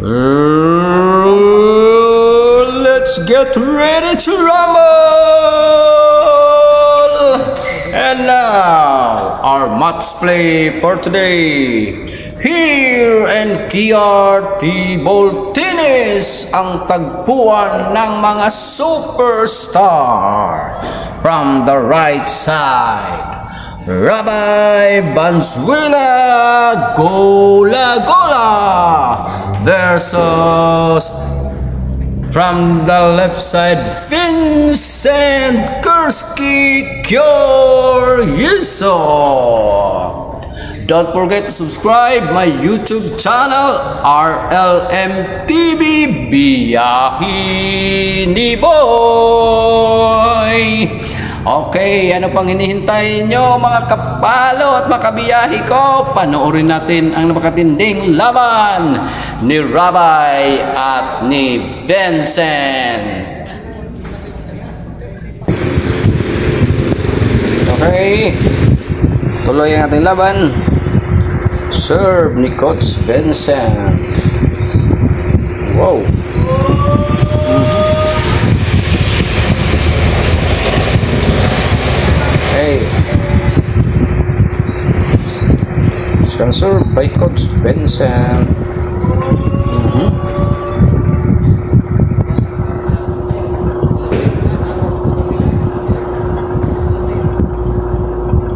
Let's get ready to rumble! And now, our match play for today. Here and KRT Boltines ang tagpuan ng mga superstar. From the right side, Rabbi Banzuela Gola Gola versus from the left side Vincent Kursky Curioso. Don't forget to subscribe my YouTube channel RLMTV Boy. Okay, ano pang hinihintay nyo mga kapalo at makabiyahe ko? Panoorin natin ang napakatinding laban ni Rabbi at ni Vincent. Okay, tuloy ang ating laban. Serve ni Coach Vincent. Wow. Hey. Sponsored by Coach Vincent. Mhm.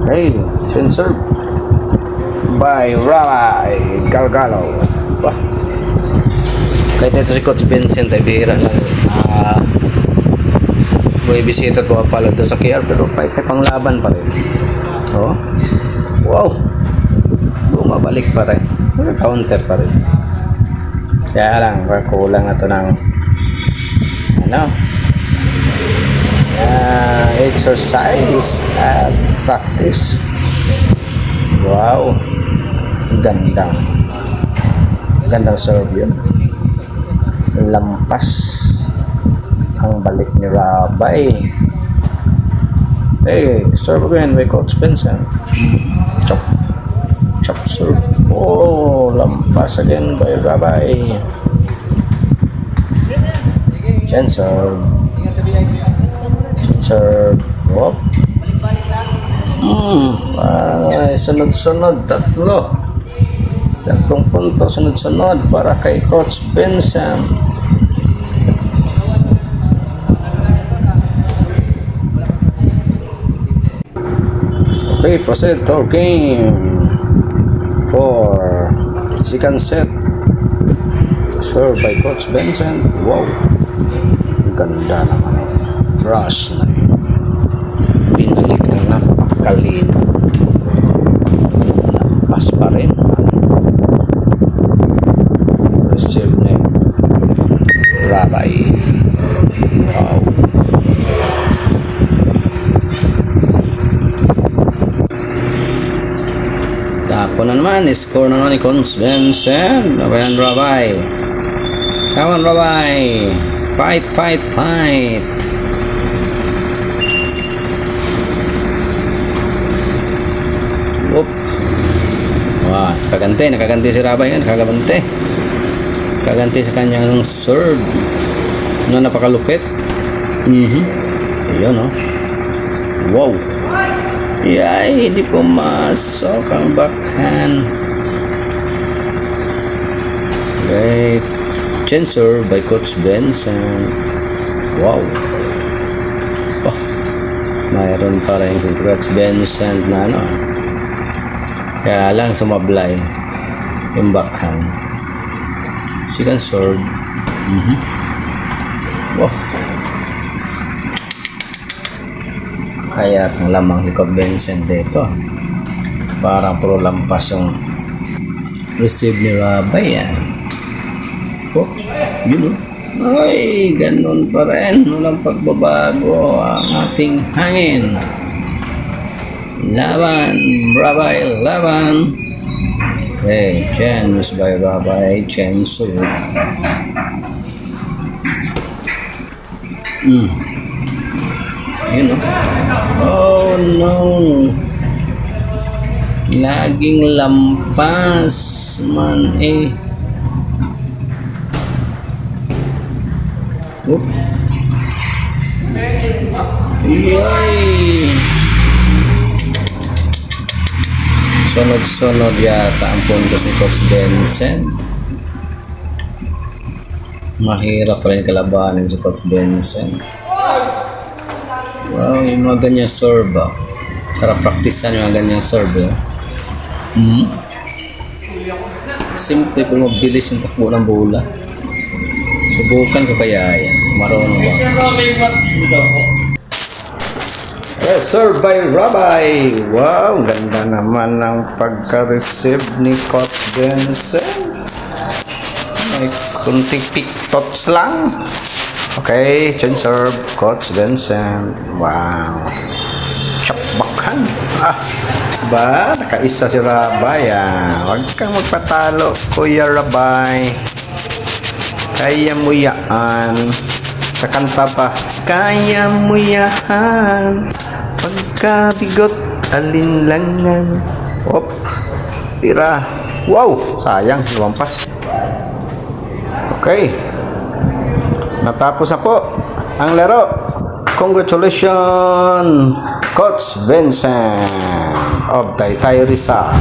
Hey, censored by Rabbi Galgalo. Wah. Kahit ito si Coach Vincent ay bihira na. Ah, may bisita ko pala doon sa KR pero may panglaban pa rin. Oh. Wow. Bumabalik pa rin. Counter pa rin. Kaya lang, kulang na to ng ano? Uh, exercise at practice. Wow. Gandang. Gandang serve yun. Lampas ang balik ni Rabay. Hey, serve again by Coach Vincent. Chop. Chop serve. Oh, lampas again by Rabay. Chen serve. Serve. Whoop. Hmm. Ay, sunod-sunod. Tatlo. Tatlong punto sunod-sunod para kay Coach Vincent. Okay, proceed to our game for second set. Served by Coach Vincent. Wow. Ganda naman eh. Rush na eh. Binalik na napakalino. Lampas pa rin. Receive na Rabay. Wow. Tapo na naman. Score na naman ni Cons Vincent. Ayan, Rabay. Come on, Rabay. Fight, fight, fight. Whoop. Wah, kaganti. Nakaganti si Rabay yan. Kagabante. Kaganti sa kanyang serve. Na napakalupit. Mhm. Ayun, oh. Wow. Yay, hindi pumasok ang backhand. Okay. Chancellor by Coach Benson. Wow. Oh, mayroon pa rin si Coach Benson na ano. Kaya lang sumablay yung backhand. Second sword. Mhm. Wow. Kaya itong lamang si Vincent dito. Parang puro lampas yung receive ni Rabay yan. Oh, yun oh. Ay, ganun pa rin. Walang pagbabago ang ating hangin. Laban, Rabay, laban. Okay, chance by Rabay, chance. Hmm. Yun oh. Oh no. Laging lampas man eh. Oop. Yay! Sunod-sunod yata ang puntos ni Coach Benson. Mahirap pa rin kalabanin si Coach Benson. Wow, yung mga ganyang serve ah. Sarap praktisan yung mga ganyang serve eh. Hmm? Simple po mabilis yung takbo ng bola. Subukan ko kaya yan. Marunong ba? Yes, sir, by Rabbi. Wow, ganda naman ng pagka-receive ni Coach Benson. May kunting pick touch lang. Okay, change serve, Coach Benson. Wow. Backhand. Ah, ba? Nakaisa si Rabay ah. Huwag kang magpatalo, Kuya Rabay. Kaya mo yan. Sa kanta pa, Kaya mo yan. Pagkabigot, alinlangan. Hop. Tira. Wow, sayang, lumampas. Okay. Natapos na po ang laro. Congratulations, Coach Vincent of Taytay Rizal.